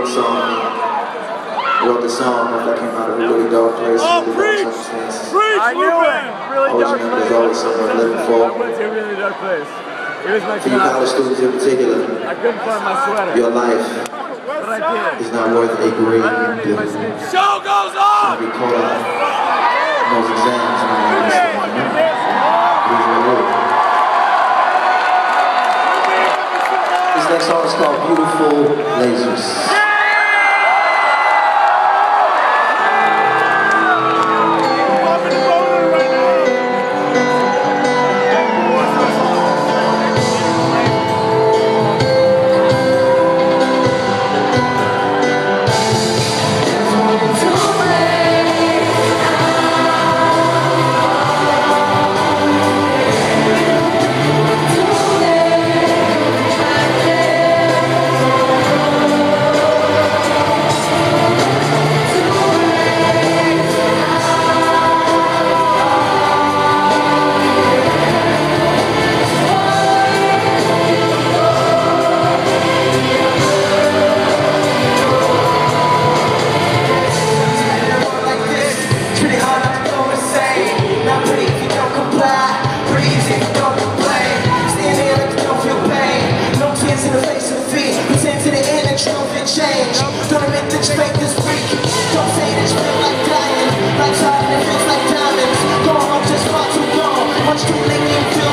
wrote the song. I wrote the song after I came out of a really dark place. Oh, really preach! dark circumstances. Preach, I knew it. Really Always dark place. there's always someone living I for. went to a really dark place. It was my For you college students in particular, I couldn't find my sweater, your life but I did. is not worth a grade I learned in my. Show goes on! be caught up in those exams. You know, you understand, you know? It is what it is. This next song is called Beautiful Lasers. Don't you fake this week. Don't say you feel like dying. And it feels like diamonds. Just far too. Much too late.